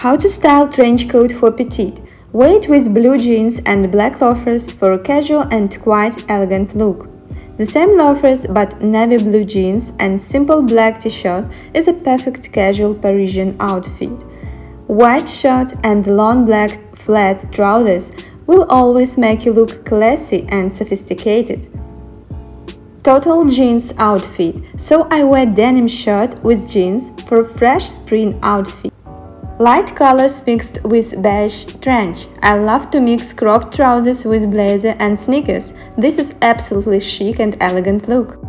How to style trench coat for petite. Wear it with blue jeans and black loafers for a casual and quite elegant look. The same loafers but navy blue jeans and simple black t-shirt is a perfect casual Parisian outfit. White shirt and long black flat trousers will always make you look classy and sophisticated. Total jeans outfit, so I wear denim shirt with jeans for a fresh spring outfit. Light colors mixed with beige trench. I love to mix cropped trousers with blazer and sneakers. This is absolutely chic and elegant look.